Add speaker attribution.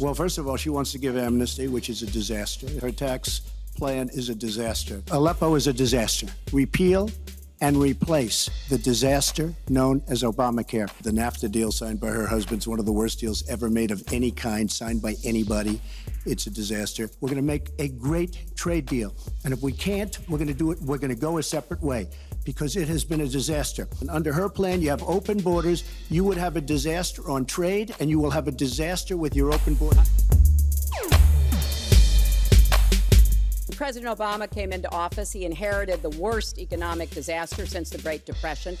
Speaker 1: Well, first of all, she wants to give amnesty, which is a disaster. Her tax plan is a disaster. Aleppo is a disaster. Repeal and replace the disaster known as Obamacare. The NAFTA deal signed by her husband is one of the worst deals ever made of any kind, signed by anybody. It's a disaster. We're going to make a great trade deal. And if we can't, we're going to do it, we're going to go a separate way because it has been a disaster. And under her plan, you have open borders. You would have a disaster on trade, and you will have a disaster with your open borders.
Speaker 2: President Obama came into office, he inherited the worst economic disaster since the Great Depression.